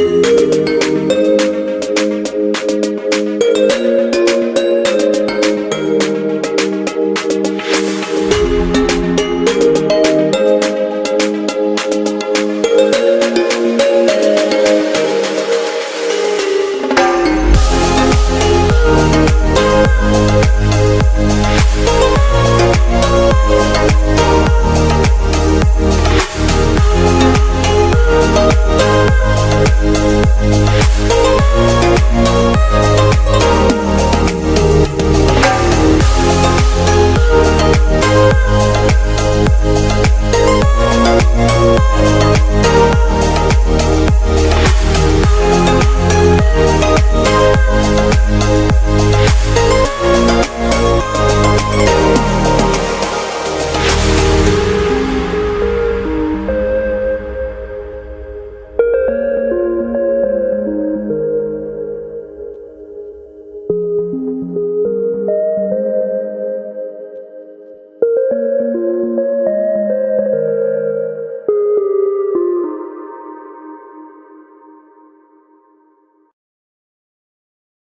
Música